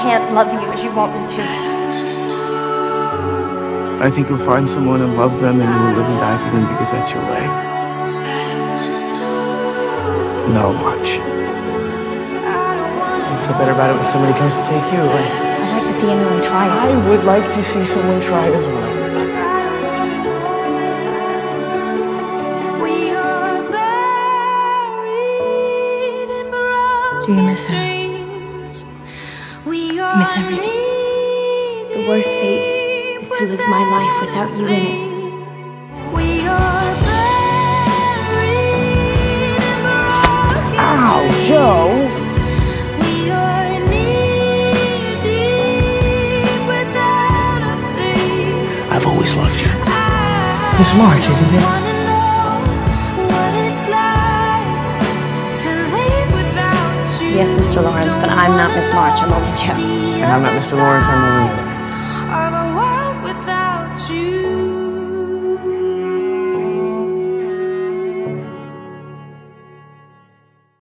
can't love you as you want me to. I think you'll find someone and love them and you will live and die for them because that's your way. And I'll watch. You feel better about it when somebody comes to take you away. I'd like to see anyone try it. I would like to see someone try as well. We are buried in Do you miss her? Dreams. We I miss everything. The worst fate is to live my life without you in it. We are buried Ow, Jo! We are knee deep without a thing. I've always loved you. It's March, isn't it? Mr. Laurence, but I'm not Miss March. I'm only Jo. And I'm not Mr. Laurence, I'm only